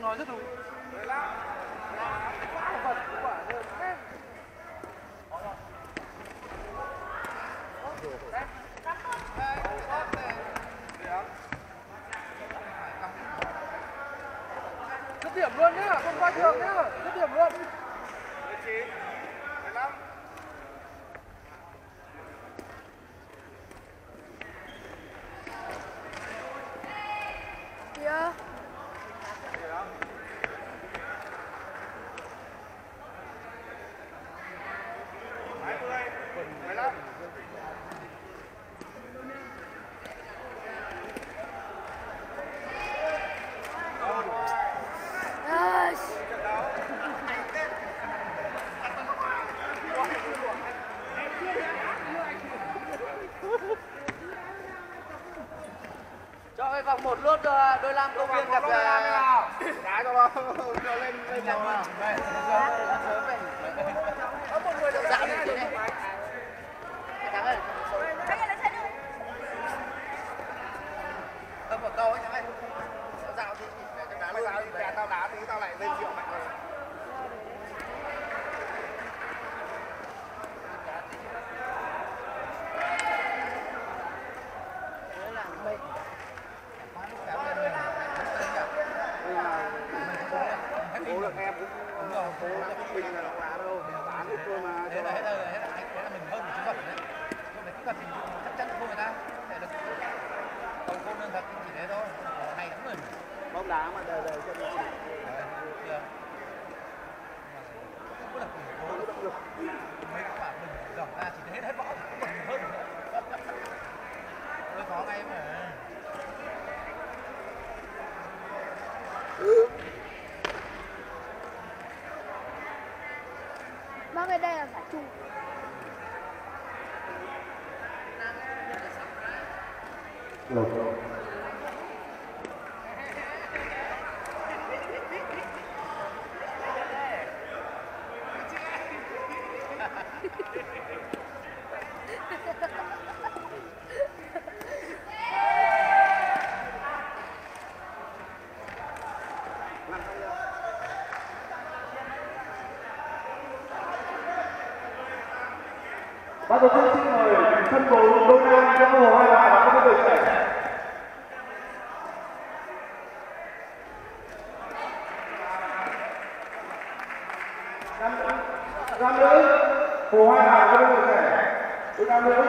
Đức nói rất đúng. Dứt điểm luôn nhá, không qua trường nhá, dứt điểm luôn. 19. vòng một luôn cho đôi lam công viên gặp là đá cho nó lên lên đầu nào một câu ấy thắng ơi. Dạo thì để cho đá bây luôn. giờ thì tao đá tí tao lại lên triệu mạnh rồi cố được em cũng cố là không bình là đá đâu bán được thôi mà Thế là hết rồi, hết thế là mình hơn một chút vật đấy. Nhưng mà kỹ hơn thật chỉ thế thôi. Hay lắm rồi. bóng đá mà đời đời chân Đấy, chưa? Không có là động lực mấy các bạn mình dòng ra chỉ hết hết võ cũng hơn. Hơi khó ngay mà. Bác ơi đây là giải chung. Ban tổ chức xin mời sân bóng Đông Nam cho hồ hai bài và các đội trẻ. Nam nữ hồ hai bài các đội trẻ. Đội nam nữ